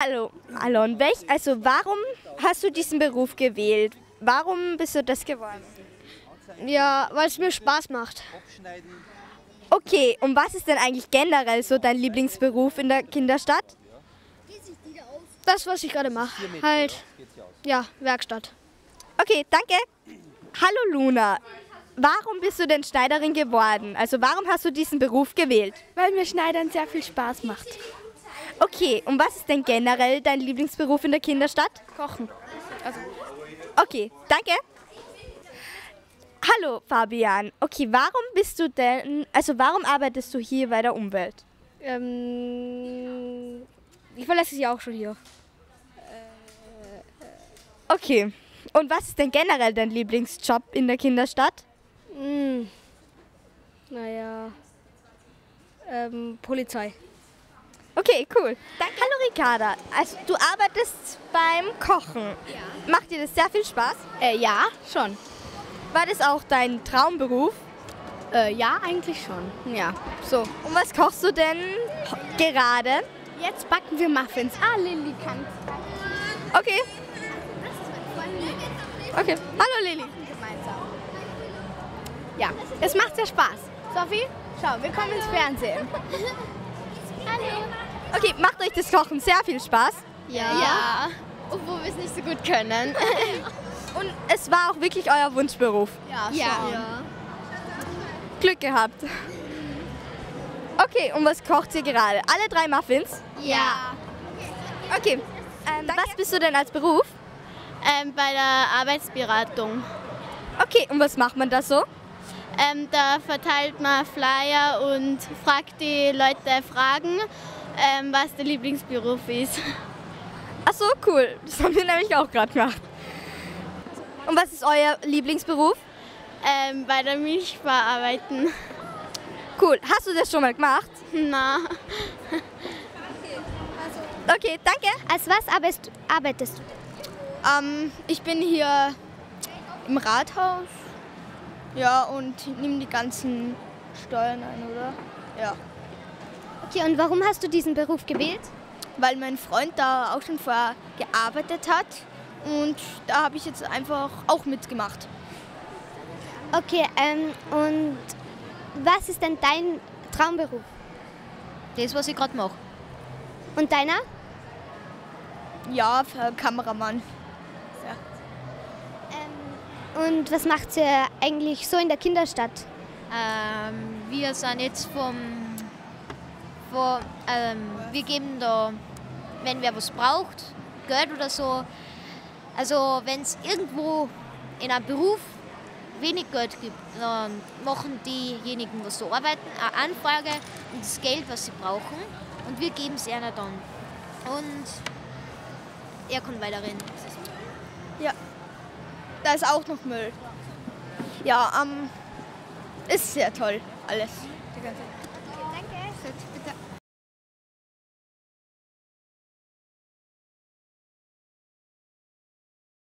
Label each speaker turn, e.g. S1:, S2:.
S1: Hallo, hallo. Und welch, also warum hast du diesen Beruf gewählt? Warum bist du das geworden?
S2: Ja, weil es mir Spaß macht.
S1: Okay, und was ist denn eigentlich generell so dein Lieblingsberuf in der Kinderstadt?
S2: Das, was ich gerade mache. Halt, ja, Werkstatt.
S1: Okay, danke. Hallo Luna. Warum bist du denn Schneiderin geworden? Also warum hast du diesen Beruf gewählt?
S3: Weil mir Schneidern sehr viel Spaß macht.
S1: Okay, und was ist denn generell dein Lieblingsberuf in der Kinderstadt?
S3: Kochen.
S1: Okay, danke. Hallo Fabian. Okay, warum bist du denn, also warum arbeitest du hier bei der Umwelt?
S2: Ähm, ich war letztes Jahr auch schon hier.
S1: Okay. Und was ist denn generell dein Lieblingsjob in der Kinderstadt?
S2: Hm. Naja, ähm, Polizei.
S1: Okay, cool. Danke. Hallo Ricarda. Also du arbeitest beim Kochen. Ja. Macht dir das sehr viel Spaß?
S3: Äh, ja, schon.
S1: War das auch dein Traumberuf?
S3: Äh, ja, eigentlich schon. Ja, so.
S1: Und was kochst du denn gerade?
S3: Jetzt backen wir Muffins. Ah, Lilly kann.
S1: Okay. Okay. Hallo Lilly.
S3: Ja, es macht sehr Spaß. Sophie, schau, wir kommen ins Fernsehen. Hallo.
S1: Okay, macht euch das Kochen sehr viel Spaß?
S3: Ja. ja. Obwohl wir es nicht so gut können.
S1: Und es war auch wirklich euer Wunschberuf?
S3: Ja, schon.
S2: Ja.
S1: Glück gehabt. Okay, und was kocht ihr gerade? Alle drei Muffins?
S3: Ja.
S1: Okay. Ähm, was bist du denn als Beruf?
S4: Ähm, bei der Arbeitsberatung.
S1: Okay, und was macht man da so?
S4: Ähm, da verteilt man Flyer und fragt die Leute Fragen, ähm, was der Lieblingsberuf ist.
S1: Ach so, cool. Das haben wir nämlich auch gerade gemacht. Und was ist euer Lieblingsberuf?
S4: Ähm, bei der Milchbar arbeiten.
S1: Cool. Hast du das schon mal gemacht?
S4: Na,
S1: Okay, danke.
S2: Als was arbeitest, arbeitest du?
S3: Ähm, ich bin hier im Rathaus. Ja, und nehme die ganzen Steuern ein, oder? Ja.
S2: Okay, und warum hast du diesen Beruf gewählt?
S3: Weil mein Freund da auch schon vorher gearbeitet hat. Und da habe ich jetzt einfach auch mitgemacht.
S2: Okay, ähm, und was ist denn dein Traumberuf?
S4: das, was ich gerade mache.
S2: Und deiner?
S3: Ja, für Kameramann.
S2: Ähm, und was macht ihr eigentlich so in der Kinderstadt?
S4: Ähm, wir sind jetzt vom, vom ähm, wir geben da, wenn wer was braucht, Geld oder so. Also wenn es irgendwo in einem Beruf wenig Geld gibt, dann machen diejenigen, was so arbeiten, eine Anfrage und das Geld, was sie brauchen, und wir geben es ihnen dann. Und er kann weiterreden.
S3: Ja. Da ist auch noch Müll. Ja, ähm, ist sehr toll alles. Die ganze
S2: Danke.
S3: Bitte.